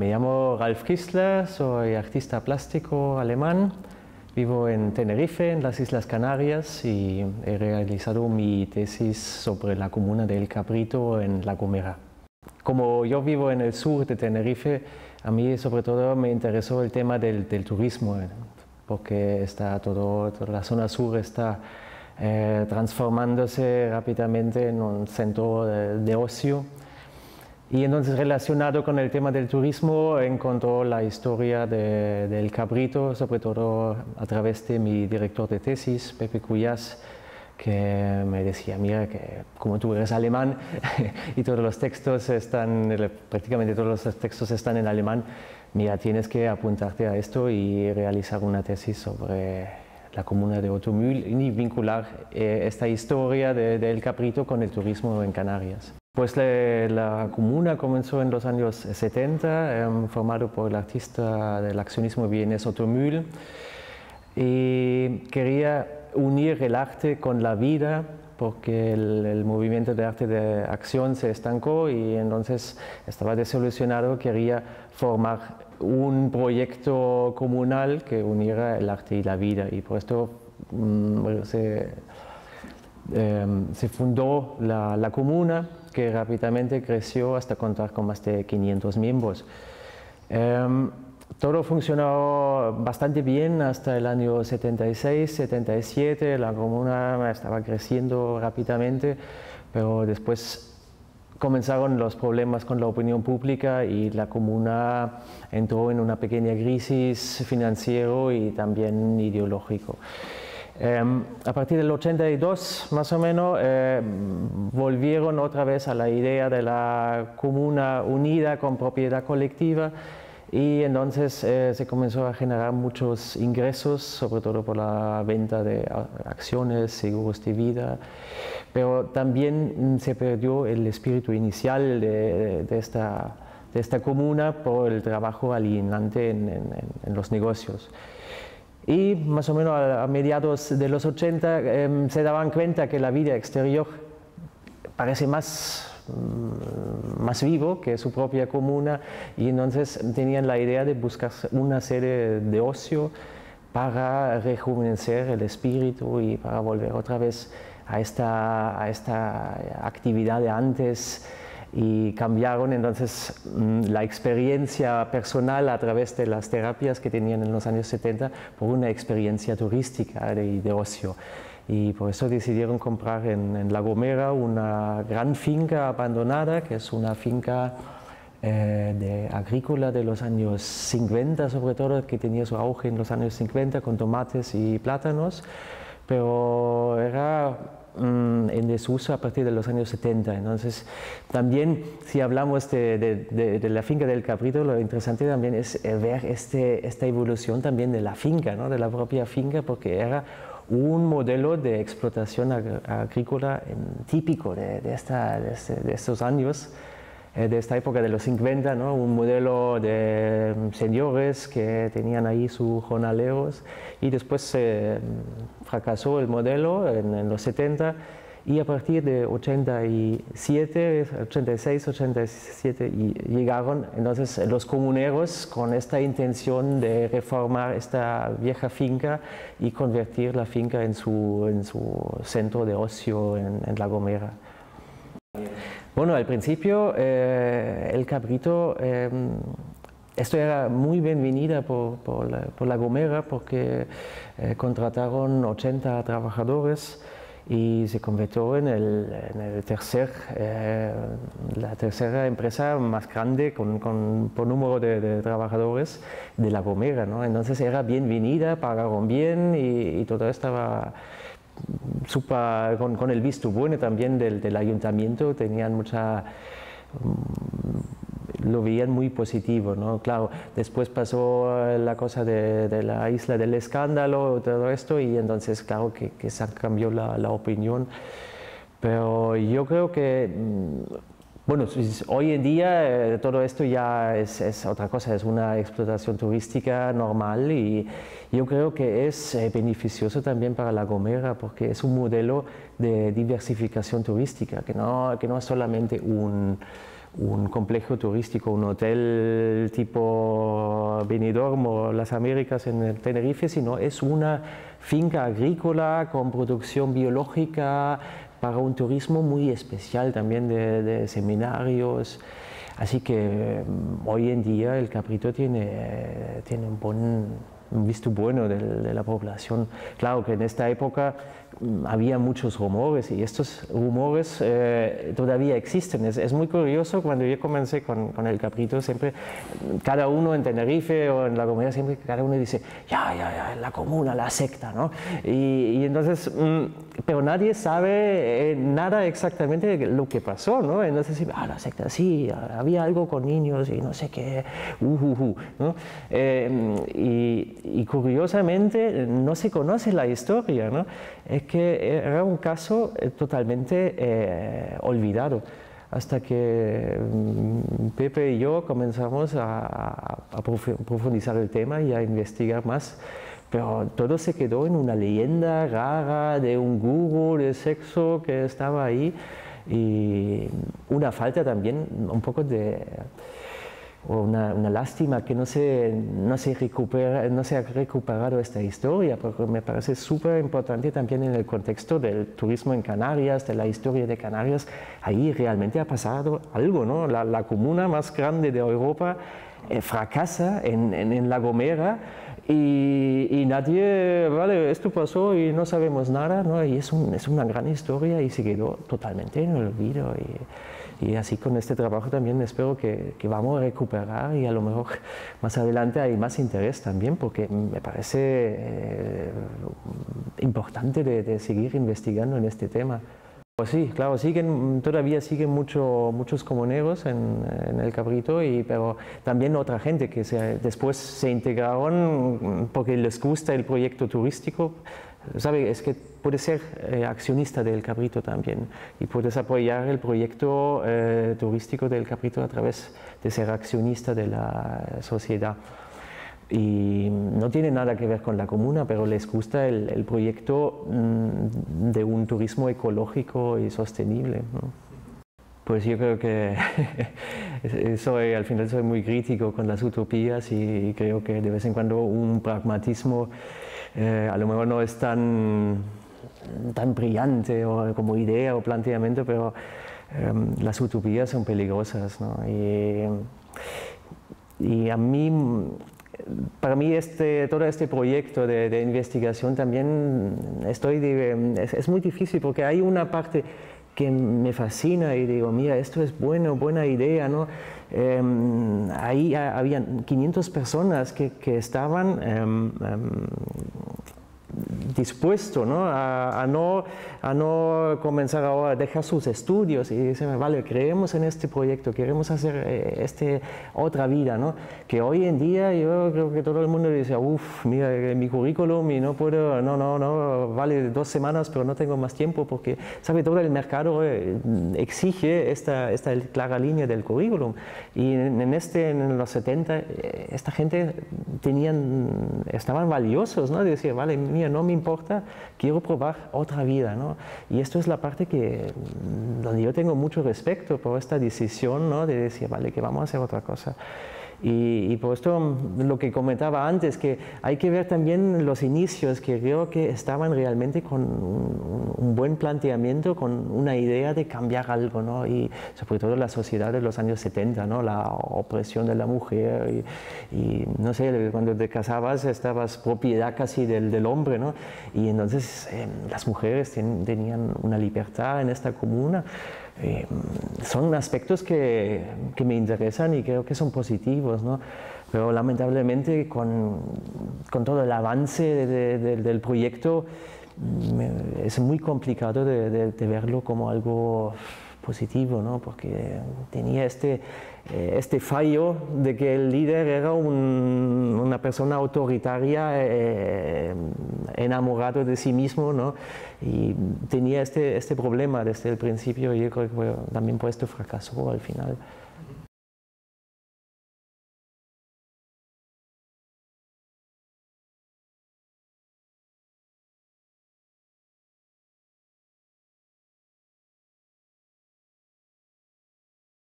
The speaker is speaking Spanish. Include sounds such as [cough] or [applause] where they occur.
me llamo Ralf Kistler, soy artista plástico alemán. Vivo en Tenerife, en las Islas Canarias, y he realizado mi tesis sobre la comuna de El Cabrito en La Gomera. Como yo vivo en el sur de Tenerife, a mí sobre todo me interesó el tema del, turismo, eh, porque está todo, toda la zona sur está eh, transformándose rápidamente en un centro de, ocio. Y entonces relacionado con el tema del turismo encontró la historia del cabrito, sobre todo a través de mi director de tesis, Pepe Cuyas, que me decía, mira, que como tú eres alemán [laughs] y todos los textos están, prácticamente todos los textos están en alemán, mira, tienes que apuntarte a esto y realizar una tesis sobre la comuna de Otomul y vincular eh, esta historia del caprito con el turismo en Canarias. Pues la comuna comenzó en los años 70, em, formado por el artista del accionismo vienes Otomul, y quería unir el arte con la vida porque el, movimiento de arte de acción se estancó y entonces estaba desilusionado, quería formar un proyecto comunal que uniera el arte y la vida. Y por esto mm, se, em, se, fundó la, la, comuna que rápidamente creció hasta contar con más de 500 miembros. Em, todo funcionó bastante bien hasta el año 76, 77, la comuna estaba creciendo rápidamente, pero después comenzaron los problemas con la opinión pública y la comuna entró en una pequeña crisis financiera y también ideológico. Em, a partir del 82, más o menos, eh, volvieron otra vez a la idea de la comuna unida con propiedad colectiva y entonces eh, se comenzó a generar muchos ingresos, sobre todo por la venta de acciones, seguros de vida, pero también mm, se perdió el espíritu inicial de, esta, de esta, comuna por el trabajo alienante en, los negocios. Y más o menos a, mediados de los 80 em, se daban cuenta que la vida exterior parece más Mm, más vivo que su propia comuna y entonces tenían la idea de buscar una serie de ocio para rejuvenecer el espíritu y para volver otra vez a esta, a esta actividad de antes y cambiaron entonces mm, la experiencia personal a través de las terapias que tenían en los años 70 por una experiencia turística de, de ocio. Y por eso decidieron comprar en, La Gomera una gran finca abandonada, que es una finca eh, de agrícola de los años 50, sobre todo, que tenía su auge en los años 50 con tomates y plátanos, pero era mm, en desuso a partir de los años 70. Entonces, también si hablamos de, de, la finca del Cabrito, lo interesante también es eh, ver este, esta evolución también de la finca, ¿no? de la propia finca, porque era un modelo de explotación agrícola típico de, este, de, estos años, eh, de esta época de los 50, ¿no? un modelo de mm, señores que tenían ahí sus jornaleros y después mm, fracasó el modelo en, en los 70 y a partir de 87, 86, 87 y llegaron entonces los comuneros con esta intención de reformar esta vieja finca y convertir la finca en su, en su centro de ocio en, La Gomera. Bueno, al principio eh, el cabrito, eh, esto era muy bienvenida por, por, la, por la, Gomera porque eh, contrataron 80 trabajadores y se convirtió en, el, tercer, eh, la tercera empresa más grande con, con por número de, trabajadores de La Gomera. ¿no? Entonces era bienvenida, pagaron bien y, todo estaba super, con, con, el visto bueno también del, del ayuntamiento, tenían mucha lo veían muy positivo, ¿no? Claro, después pasó la cosa de, la isla del escándalo, todo esto, y entonces, claro, que, que se cambió la, la, opinión. Pero yo creo que, mm, bueno, hoy en día eh, todo esto ya es, es, otra cosa, es una explotación turística normal y yo creo que es eh, beneficioso también para La Gomera porque es un modelo de diversificación turística, que no, que no es solamente un un complejo turístico, un hotel tipo Benidorm o Las Américas en Tenerife, sino es una finca agrícola con producción biológica para un turismo muy especial también de, seminarios. Así que mm, hoy en día el Caprito tiene, tiene un buen visto bueno de la población. Claro que en esta época Mm, había muchos rumores y estos rumores eh, todavía existen. Es, muy curioso cuando yo comencé con, con, el Caprito, siempre cada uno en Tenerife o en La Gomera, siempre cada uno dice, ya, ya, ya, la comuna, la secta, ¿no? Y, entonces, mm, pero nadie sabe eh, nada exactamente de lo que pasó, ¿no? Entonces, ah, la secta, sí, había algo con niños y no sé qué, uh, uh, uh ¿no? Eh, y, y, curiosamente no se conoce la historia, ¿no? Es que era un caso eh, totalmente eh, olvidado hasta que mm, Pepe y yo comenzamos a, profundizar el tema y a investigar más. Pero todo se quedó en una leyenda rara de un gurú de sexo que estaba ahí y una falta también un poco de una, una, lástima que no se, no, se recupera, no se ha recuperado esta historia, porque me parece súper importante también en el contexto del turismo en Canarias, de la historia de Canarias. Ahí realmente ha pasado algo, ¿no? La, la comuna más grande de Europa eh, fracasa en, en, La Gomera y, y, nadie, vale, esto pasó y no sabemos nada, ¿no? Y es, un, es una gran historia y se quedó totalmente en el olvido. Y, y así con este trabajo también espero que, que, vamos a recuperar y a lo mejor [laughs] más adelante hay más interés también porque me parece eh, importante de, seguir investigando en este tema. Pues sí, claro, siguen, todavía siguen mucho, muchos comuneros en, en, el Cabrito, y, pero también otra gente que se, después se integraron porque les gusta el proyecto turístico, ¿sabe? Es que puedes ser eh, accionista del Cabrito también y puedes apoyar el proyecto eh, turístico del Cabrito a través de ser accionista de la sociedad. Y no tiene nada que ver con la comuna, pero les gusta el, proyecto mm, de un turismo ecológico y sostenible. Pues yo creo que [laughs] soy, al final soy muy crítico con las utopías y creo que de vez en cuando un pragmatismo eh, a lo mejor no es tan, tan brillante o, como idea o planteamiento, pero em, las utopías son peligrosas. ¿no? Y, y, a mí, para mí este, todo este proyecto de, investigación también estoy, es, muy difícil porque hay una parte que me fascina y digo, mira, esto es bueno, buena idea, ¿no? Em, ahí había 500 personas que, que estaban em, em, dispuesto ¿no? A, no, a no comenzar ahora a dejar sus estudios y decir, vale, creemos en este proyecto, queremos hacer eh, este, otra vida, ¿no? que hoy en día yo creo que todo el mundo dice, uff, mira eh, mi currículum y no puedo, no, no, no, vale dos semanas, pero no tengo más tiempo porque, sabe, todo el mercado eh, exige esta, esta clara línea del currículum. Y en, este, en los 70, esta gente tenían, estaban valiosos, ¿no? Decir, vale, mira, no me importa, quiero probar otra vida. ¿no? Y esto es la parte que, mm, donde yo tengo mucho respeto por esta decisión ¿no? de decir, vale, que vamos a hacer otra cosa. Y, por esto mm, lo que comentaba antes, que hay que ver también los inicios, que creo que estaban realmente con un, buen planteamiento, con una idea de cambiar algo, ¿no? y sobre todo la sociedad de los años 70, ¿no? la opresión de la mujer, y, no sé, cuando te casabas estabas propiedad casi del, del hombre, ¿no? y entonces eh, las mujeres tenían una libertad en esta comuna. Eh, son aspectos que, que, me interesan y creo que son positivos, ¿no? pero lamentablemente con, con todo el avance del proyecto es muy complicado de, de verlo como algo positivo, ¿no? porque tenía este, eh, este fallo de que el líder era una persona autoritaria, eh, enamorado de sí mismo, ¿no? y tenía este, este problema desde el principio y yo creo que también por esto fracasó al final.